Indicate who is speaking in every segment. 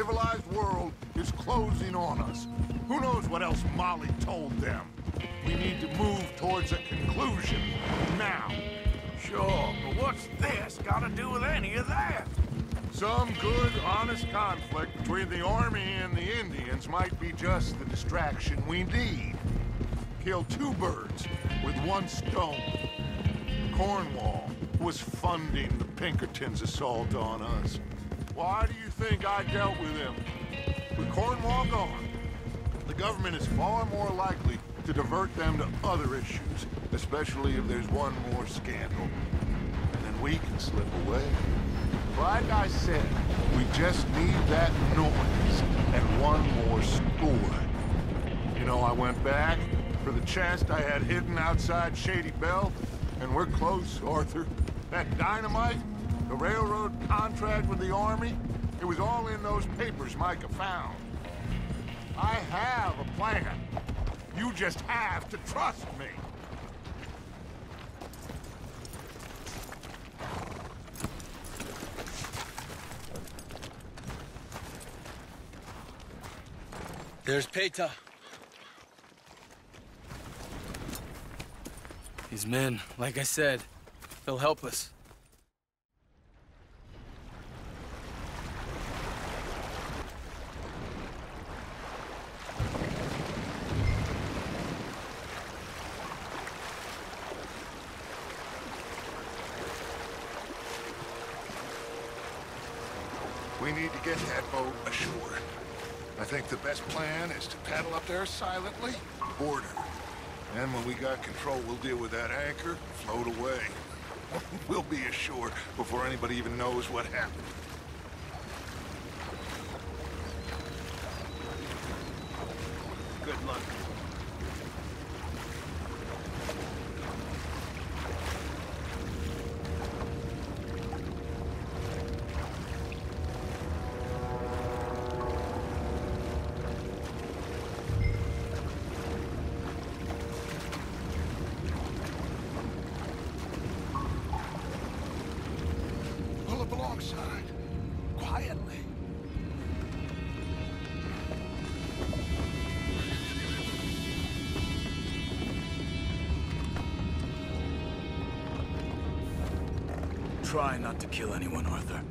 Speaker 1: civilized world is closing on us. Who knows what else Molly told them? We need to move towards a conclusion, now.
Speaker 2: Sure, but what's this got to do with any of that?
Speaker 1: Some good, honest conflict between the Army and the Indians might be just the distraction we need. Kill two birds with one stone. Cornwall was funding the Pinkertons' assault on us. Why do you think I dealt with him? With Cornwall gone, the government is far more likely to divert them to other issues, especially if there's one more scandal. And then we can slip away. Like I said, we just need that noise and one more score. You know, I went back for the chest I had hidden outside Shady Belle, and we're close, Arthur. That dynamite, the railroad contract with the Army, it was all in those papers Micah found. I have a plan. You just have to trust me.
Speaker 3: There's Peta. These men, like I said, they'll help us.
Speaker 1: We need to get that boat ashore. I think the best plan is to paddle up there silently, board her. And when we got control, we'll deal with that anchor, float away. we'll be ashore before anybody even knows what happened. Alongside. Quietly.
Speaker 3: Try not to kill anyone, Arthur.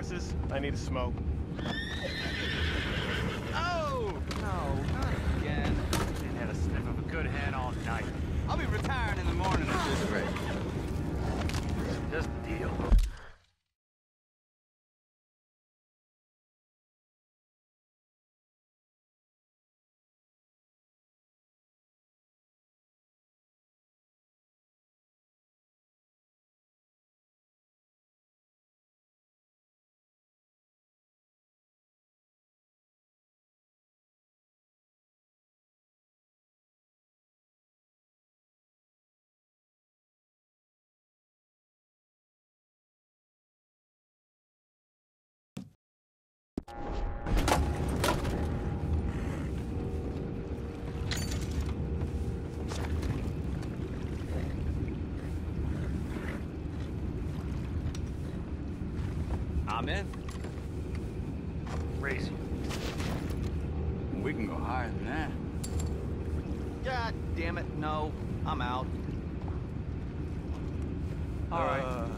Speaker 4: Horses? I need a smoke.
Speaker 5: I'm in.
Speaker 4: Race.
Speaker 5: We can go higher than that. God damn it, no. I'm out.
Speaker 4: All right.
Speaker 5: Uh,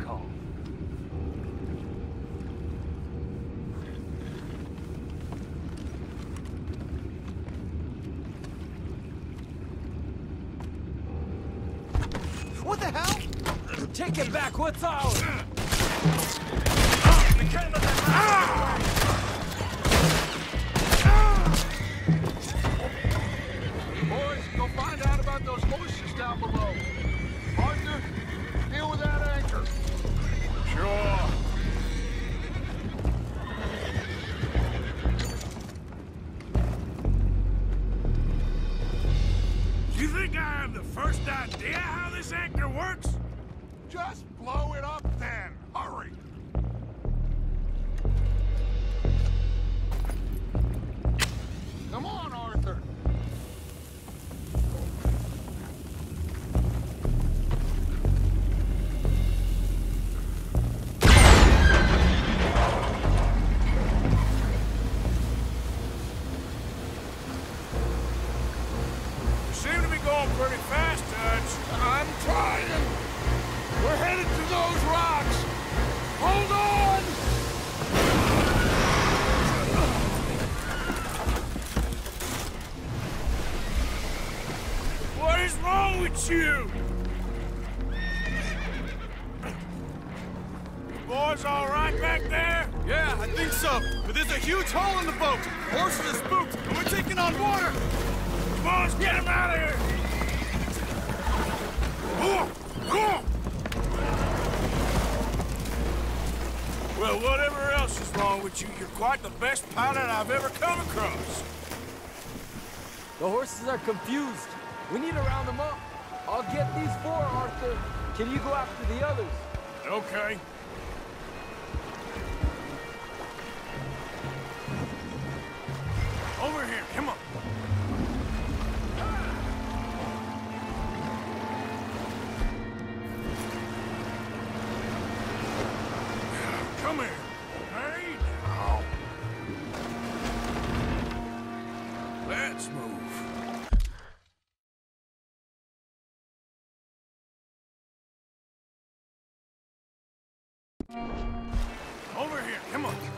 Speaker 4: Call.
Speaker 5: What the hell? Take it back, what's ours?
Speaker 2: You think I have the first idea how this anchor works?
Speaker 1: Just
Speaker 2: wrong with you? Boys all right back there?
Speaker 3: Yeah, I think so. But there's a huge hole in the boat. Horses are spooked, and we're taking on water.
Speaker 2: Come on, let's get him out of here! Well, whatever else is wrong with you, you're quite the best pilot I've ever come across.
Speaker 6: The horses are confused. We need to round them up. I'll get these four, Arthur. Can you go after the others?
Speaker 2: Okay. Over here, come on. Come here. Over here, come on.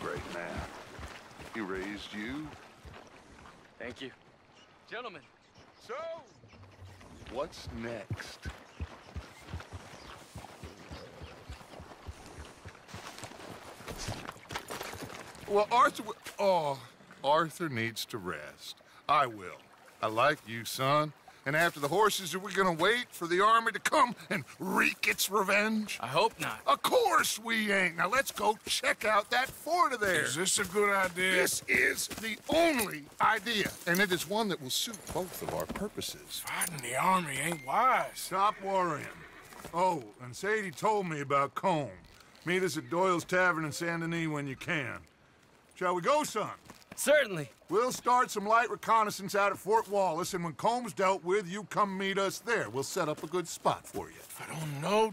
Speaker 1: a great man. He raised you.
Speaker 5: Thank you. Gentlemen,
Speaker 1: So, what's next? Well, Arthur. Oh, Arthur needs to rest. I will. I like you, son. And after the horses, are we gonna wait for the army to come and wreak its revenge?
Speaker 3: I hope not.
Speaker 1: Of course we ain't. Now let's go check out that fort of theirs.
Speaker 2: Is this a good idea?
Speaker 1: This is the only idea, and it is one that will suit both of our purposes.
Speaker 2: Fighting the army ain't wise.
Speaker 1: Stop worrying. Oh, and Sadie told me about Colm. Meet us at Doyle's Tavern in Saint Denis when you can. Shall we go, son?
Speaker 6: Certainly.
Speaker 1: We'll start some light reconnaissance out at Fort Wallace, and when Colm's dealt with, you come meet us there. We'll set up a good spot for you.
Speaker 2: I don't know,